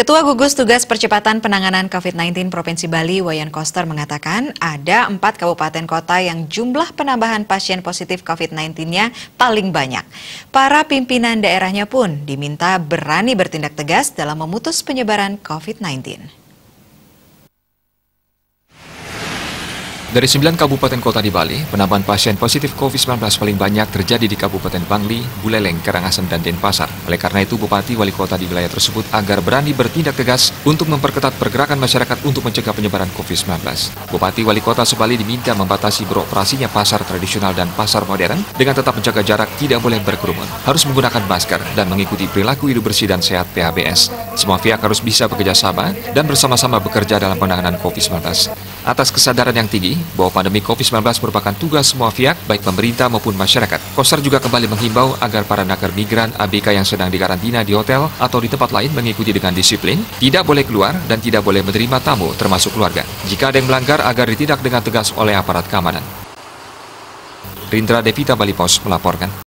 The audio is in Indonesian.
Ketua Gugus Tugas Percepatan Penanganan COVID-19 Provinsi Bali, Wayan Koster, mengatakan ada empat kabupaten kota yang jumlah penambahan pasien positif COVID-19-nya paling banyak. Para pimpinan daerahnya pun diminta berani bertindak tegas dalam memutus penyebaran COVID-19. Dari 9 kabupaten kota di Bali, penambahan pasien positif COVID-19 paling banyak terjadi di Kabupaten Bangli, Buleleng, Karangasem, dan Denpasar. Oleh karena itu, Bupati Wali Kota di wilayah tersebut agar berani bertindak tegas untuk memperketat pergerakan masyarakat untuk mencegah penyebaran COVID-19. Bupati Wali Kota Sebali diminta membatasi beroperasinya pasar tradisional dan pasar modern dengan tetap menjaga jarak, tidak boleh berkerumun, harus menggunakan masker, dan mengikuti perilaku hidup bersih dan sehat PHBS. Semua pihak harus bisa bekerja sama dan bersama-sama bekerja dalam penanganan COVID-19. Atas kesadaran yang tinggi, bahwa pandemi COVID-19 merupakan tugas semua pihak, baik pemerintah maupun masyarakat. Koster juga kembali menghimbau agar para nakar migran ABK yang sedang dikarantina di hotel atau di tempat lain mengikuti dengan disiplin, tidak boleh keluar dan tidak boleh menerima tamu termasuk keluarga. Jika ada yang melanggar agar ditindak dengan tegas oleh aparat keamanan. Rindra Devita Bali Pos melaporkan.